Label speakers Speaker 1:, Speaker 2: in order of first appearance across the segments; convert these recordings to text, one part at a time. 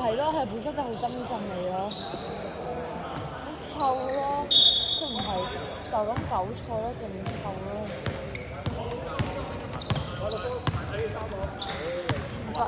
Speaker 1: 係咯，係本身就好憎呢陣味咯，好臭咯，佢唔係就咁韭菜咯，勁臭咯。唔得。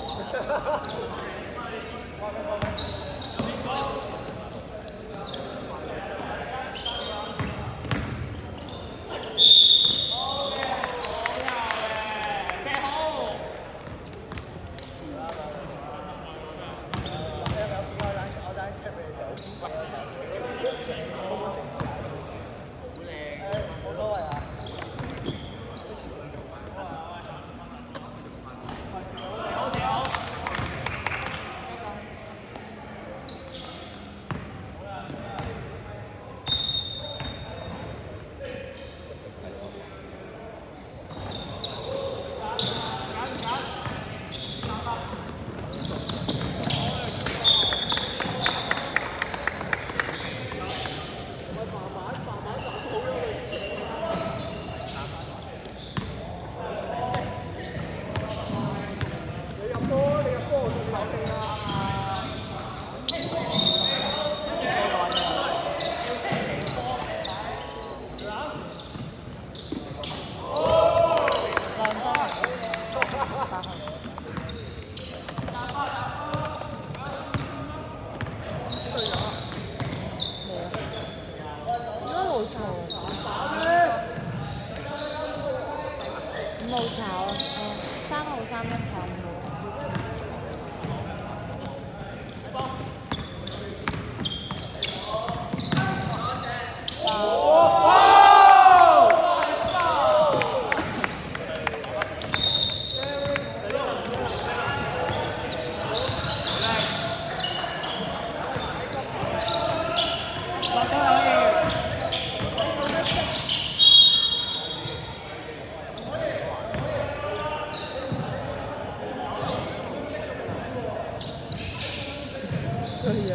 Speaker 1: 去啊，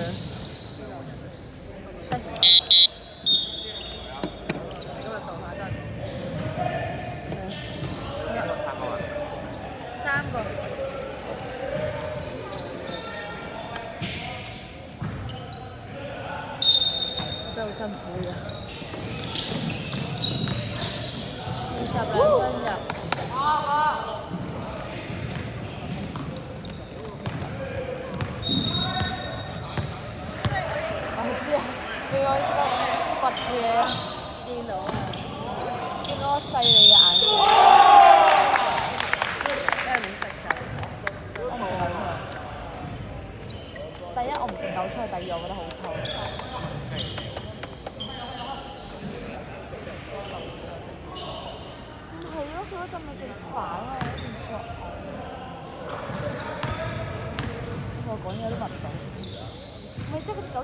Speaker 1: 去老人院。跟，啊，好辛苦㗎。二十萬分人。我。再
Speaker 2: 掘掘嘢见到我犀利嘅眼。
Speaker 1: 我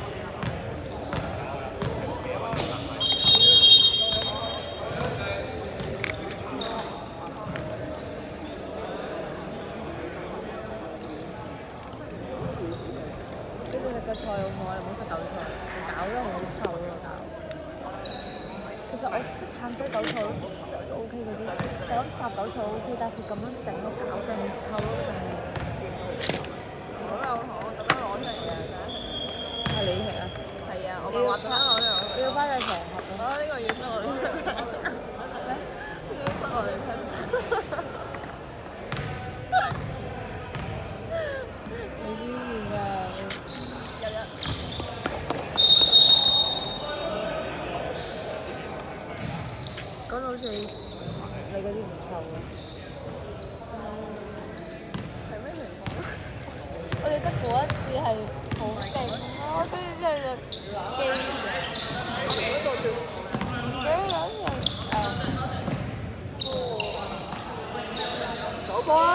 Speaker 1: 橙汁韭菜就都 OK 嗰啲，就咁烚韭菜 OK，但係佢咁樣整都搞勁臭咯，
Speaker 2: 好有好，特登攞出嚟嘅，
Speaker 1: 係你食啊？
Speaker 2: 係啊，我咪話特登攞出嚟。
Speaker 1: 你要翻去成盒
Speaker 2: 啊！呢個要收我哋，要收我哋聽。
Speaker 1: 你呢邊嘅
Speaker 2: 日日
Speaker 1: 講到好似你嗰啲唔臭啊！
Speaker 2: 係咩情況？
Speaker 1: 我哋得嗰一次係好勁咯，跟住之後就記
Speaker 2: 嗰個叫
Speaker 1: 唔記得有一樣誒。
Speaker 2: 走波啊！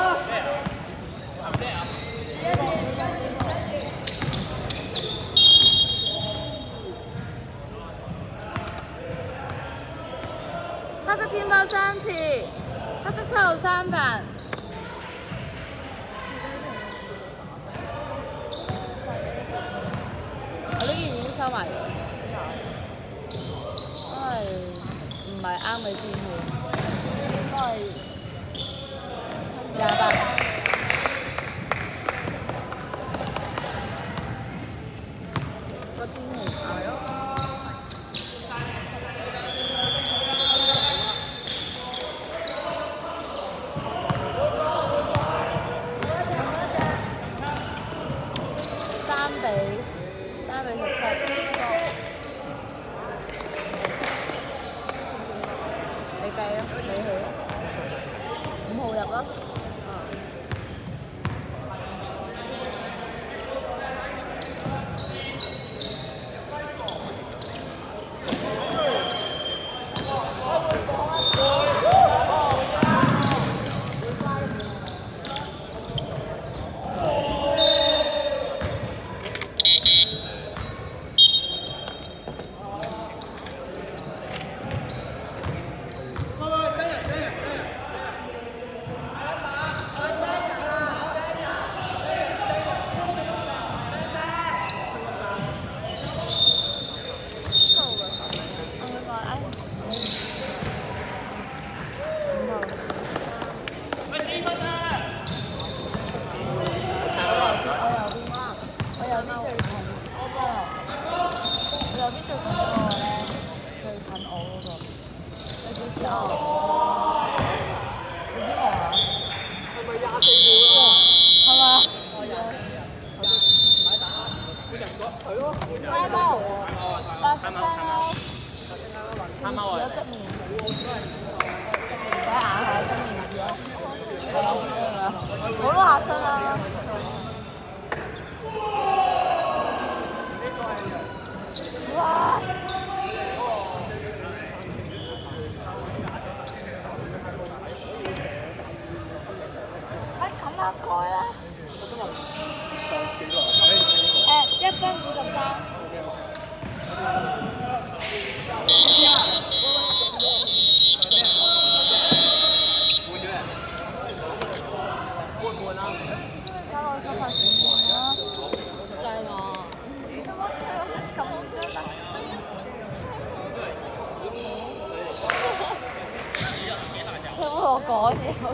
Speaker 1: 黑色天包三次，黑色七號三飯。我呢件已经收埋咗，因为唔係啱你天氣，應該係廿八。個天氣係咯。三比三比十七，你計啊，你去啊，五號入咯。我會話誒，五號。我有啲，我有啲最近嗰個咧，我有啲最近嗰個咧，最近我嗰個，你幾時啊？你邊個啊？
Speaker 2: 係咪廿四秒啊？
Speaker 1: 係嘛？
Speaker 2: 係咯，
Speaker 1: 拉包喎，八十三咯。電視有側面，睇下下側面字咯。係啊，係啊，我都嚇親啦。哇！哎，冚下蓋啦！一分五十三。交我收發線啦！
Speaker 2: 正啊！
Speaker 1: 咁樣得。聽我講嘢好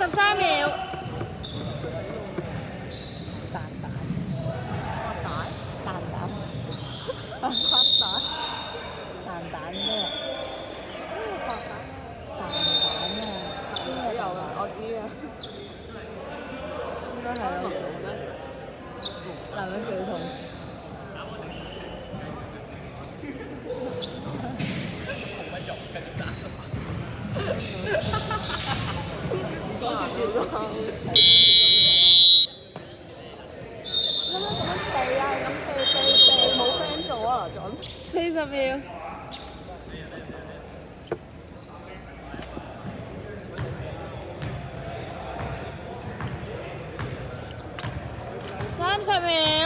Speaker 1: Sam Samuel.
Speaker 2: 咁樣咁樣避啊，咁避避避冇 friend 做啊，羅準。
Speaker 1: 四十秒。三十秒。